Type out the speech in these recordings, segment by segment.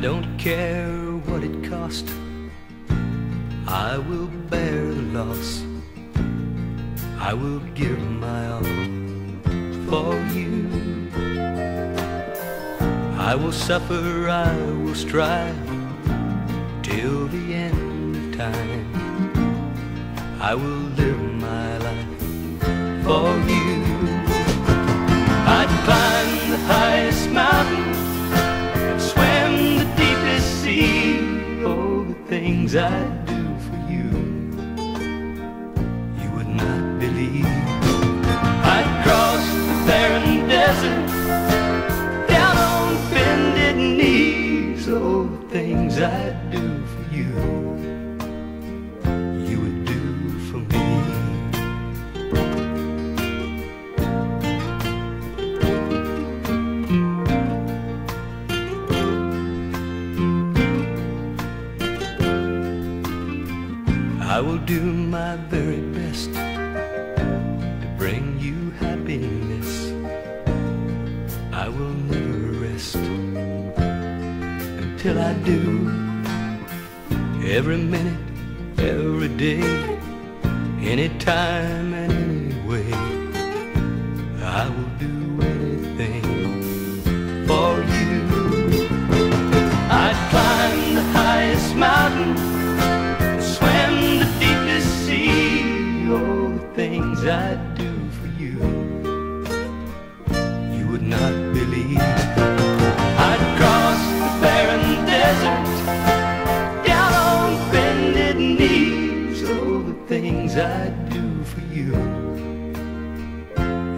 don't care what it cost. I will bear the loss. I will give my all for you. I will suffer, I will strive till the end of time. I will live my life for you. Things I'd do for you, you would not believe. I'd cross the barren desert down on bended knees. Oh, things I'd do for you, you I will do my very best to bring you happiness. I will never rest until I do. Every minute, every day, anytime and any way, I will do I'd do for you, you would not believe. I'd cross the barren desert down on bended knees. Oh, the things I'd do for you,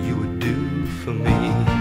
you would do for me.